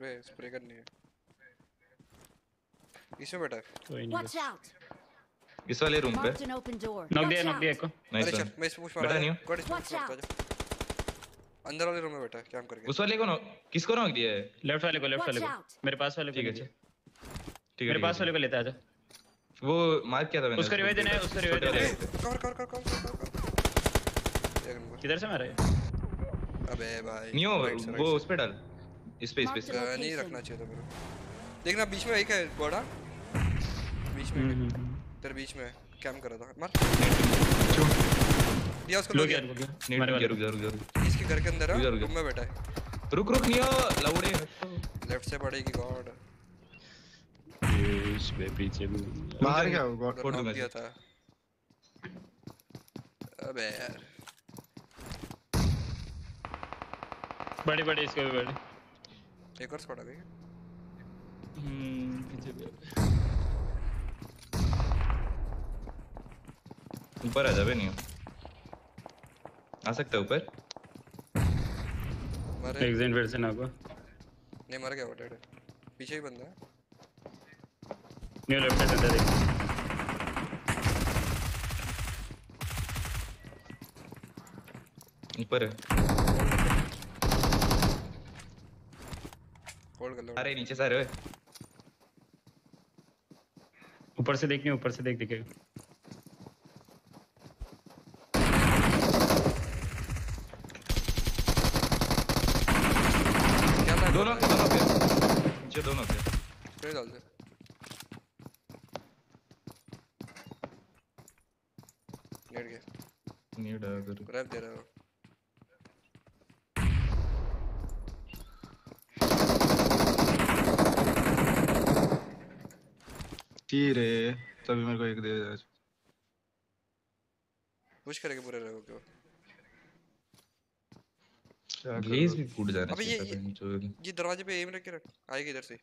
पे स्प्रे करनी है। इसमें बैठा है? कोई नहीं Watch out! इस वाले रूम पे. नॉक दिया नॉक दिया को। नाइस अरे चल मैं इस पुश मार नहीं गॉड इस Watch out. अंदर वाले रूम में बैठा है क्या करके? उस वाले को नॉक किसको नॉक दिया है? लेफ़्ट वाले को लेफ़्ट वाले को। मेरे पास वाले को ठीक है ठीक है मेरे पास वाले को लेते आजा। वो मार्क किया था मैंने उसका रिवाइव देना है, उसका रिवाइव देना है। कवर कवर कवर कवर किधर से मारा? है अबे भाई नियो वो उस पे डाल। इस पे इस पे इस अ, नहीं रखना चाहिए था मेरे देखना बीच में एक है बड़ा बीच में। हम्म, एक है। हम्म, तेरे बीच में। कैम कर रहा था। मार। चुप दिया उसको लो दो गया। दिया रुक गया रुक जा रुक जा रुक जा इसके घर के अंदर है। रूम में बैठा है। रुक रुक नियो लौड़े लेफ़्ट से पड़ेगी गॉड ये पे पीछे भी बाहर क्या होगा? फोड़ दूँगा दिया था। अबे यार। बड़ी बड़ी इसको भी बड़ी। एक और स्क्वाड आ गई हम्म पीछे भी ऊपर आ जाबे नियो आ सकता है ऊपर? मरे। एक जन फिर से ना को। नहीं मर गया वो डेड पीछे ही बंदा है। न्यू लेफ़्ट साइड अंदर देख ऊपर है। होल्ड कर लो। अरे नीचे से आ रहे हो ऊपर से देखनी ऊपर से देख दिखेगा दोनों के दोनों के। नीचे दोनों के। स्प्रे डाल दे। नेट गया नीड अगर ग्रैब दे रहा हो। ठीक रे तभी मेरे को एक दे दे पुश करके पूरे रहो क्यों ग्लेज भी फूट जाना अबे ये- चाहिए था नीचे ये दरवाजे पे एम रख के रख आएगी इधर से।